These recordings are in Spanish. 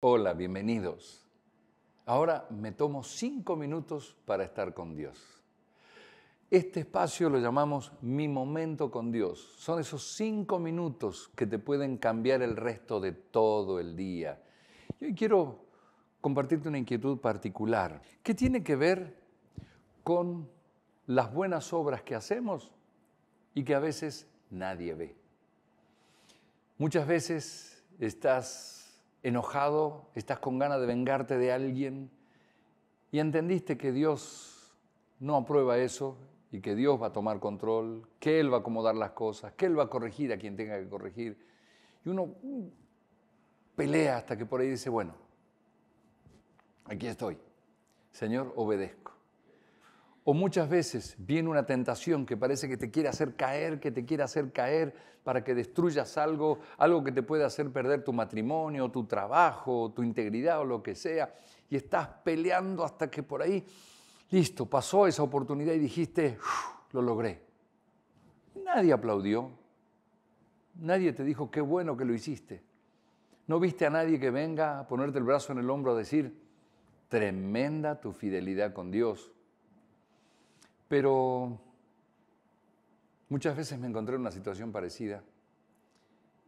Hola, bienvenidos. Ahora me tomo cinco minutos para estar con Dios. Este espacio lo llamamos mi momento con Dios. Son esos cinco minutos que te pueden cambiar el resto de todo el día. Y hoy quiero compartirte una inquietud particular que tiene que ver con las buenas obras que hacemos y que a veces nadie ve. Muchas veces estás enojado, estás con ganas de vengarte de alguien y entendiste que Dios no aprueba eso y que Dios va a tomar control, que Él va a acomodar las cosas, que Él va a corregir a quien tenga que corregir. Y uno pelea hasta que por ahí dice, bueno, aquí estoy, Señor, obedezco. O muchas veces viene una tentación que parece que te quiere hacer caer, que te quiere hacer caer para que destruyas algo, algo que te puede hacer perder tu matrimonio, tu trabajo, tu integridad o lo que sea. Y estás peleando hasta que por ahí, listo, pasó esa oportunidad y dijiste, lo logré. Nadie aplaudió. Nadie te dijo, qué bueno que lo hiciste. No viste a nadie que venga a ponerte el brazo en el hombro a decir, tremenda tu fidelidad con Dios pero muchas veces me encontré en una situación parecida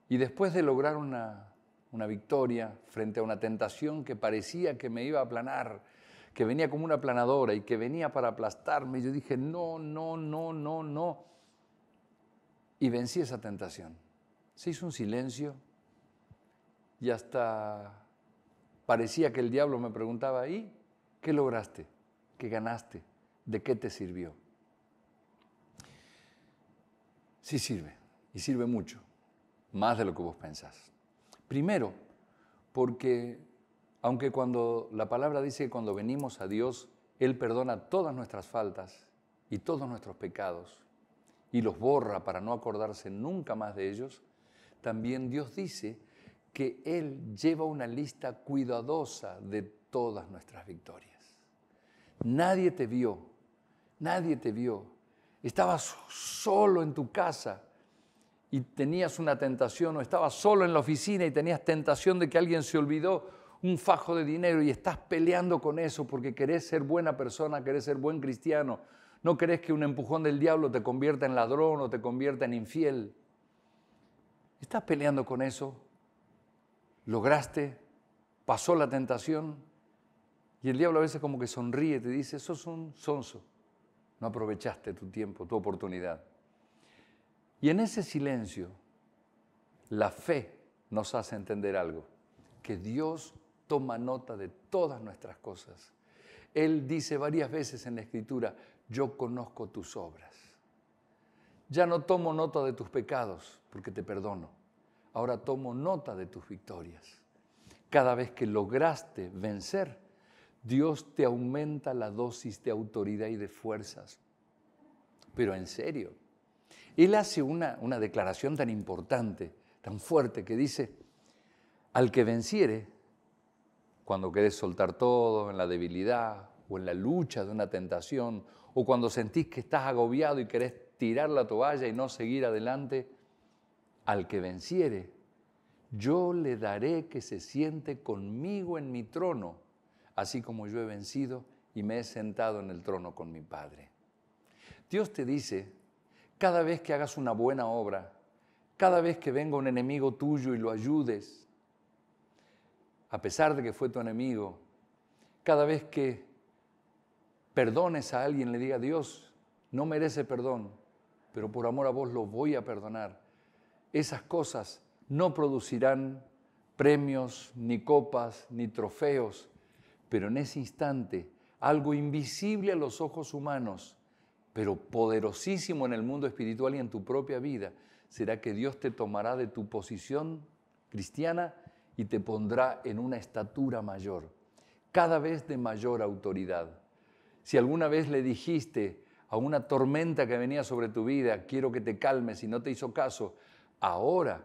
y después de lograr una, victoria frente a una tentación que parecía que me iba a aplanar, que venía como una aplanadora y que venía para aplastarme, yo dije, no, no, no, no, no. Y vencí esa tentación. Se hizo un silencio y hasta parecía que el diablo me preguntaba, ¿y qué lograste? ¿Qué ganaste? ¿De qué te sirvió? Sí sirve, y sirve mucho, más de lo que vos pensás. Primero, porque aunque cuando la palabra dice que cuando venimos a Dios, Él perdona todas nuestras faltas y todos nuestros pecados y los borra para no acordarse nunca más de ellos, también Dios dice que Él lleva una lista cuidadosa de todas nuestras victorias. Nadie te vio, Nadie te vio. Estabas solo en tu casa y tenías una tentación, o estabas solo en la oficina y tenías tentación de que alguien se olvidó un fajo de dinero y estás peleando con eso porque querés ser buena persona, querés ser buen cristiano. No querés que un empujón del diablo te convierta en ladrón o te convierta en infiel. Estás peleando con eso. Lograste, pasó la tentación y el diablo a veces como que sonríe te dice, sos un sonso no aprovechaste tu tiempo, tu oportunidad. Y en ese silencio, la fe nos hace entender algo, que Dios toma nota de todas nuestras cosas. Él dice varias veces en la Escritura, yo conozco tus obras. Ya no tomo nota de tus pecados, porque te perdono. Ahora tomo nota de tus victorias. Cada vez que lograste vencer, Dios te aumenta la dosis de autoridad y de fuerzas. Pero en serio, Él hace una, una declaración tan importante, tan fuerte, que dice, al que venciere, cuando querés soltar todo en la debilidad o en la lucha de una tentación, o cuando sentís que estás agobiado y querés tirar la toalla y no seguir adelante, al que venciere, yo le daré que se siente conmigo en mi trono así como yo he vencido y me he sentado en el trono con mi Padre. Dios te dice, cada vez que hagas una buena obra, cada vez que venga un enemigo tuyo y lo ayudes, a pesar de que fue tu enemigo, cada vez que perdones a alguien, le diga, Dios, no merece perdón, pero por amor a vos lo voy a perdonar. Esas cosas no producirán premios, ni copas, ni trofeos, pero en ese instante, algo invisible a los ojos humanos, pero poderosísimo en el mundo espiritual y en tu propia vida, será que Dios te tomará de tu posición cristiana y te pondrá en una estatura mayor, cada vez de mayor autoridad. Si alguna vez le dijiste a una tormenta que venía sobre tu vida, quiero que te calmes y no te hizo caso, ahora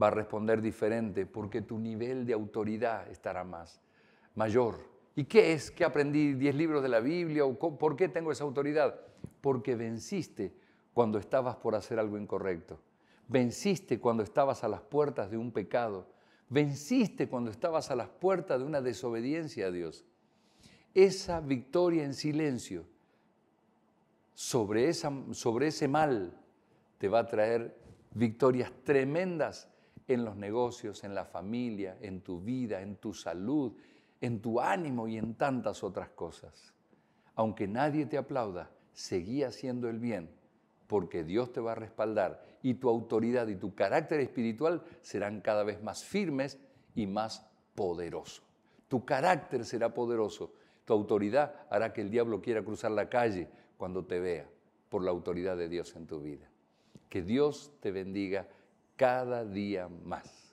va a responder diferente porque tu nivel de autoridad estará más mayor. ¿Y qué es que aprendí 10 libros de la Biblia? ¿O ¿Por qué tengo esa autoridad? Porque venciste cuando estabas por hacer algo incorrecto. Venciste cuando estabas a las puertas de un pecado. Venciste cuando estabas a las puertas de una desobediencia a Dios. Esa victoria en silencio sobre, sobre ese mal te va a traer victorias tremendas en los negocios, en la familia, en tu vida, en tu salud, en tu ánimo y en tantas otras cosas. Aunque nadie te aplauda, seguí haciendo el bien, porque Dios te va a respaldar y tu autoridad y tu carácter espiritual serán cada vez más firmes y más poderosos. Tu carácter será poderoso, tu autoridad hará que el diablo quiera cruzar la calle cuando te vea por la autoridad de Dios en tu vida. Que Dios te bendiga cada día más.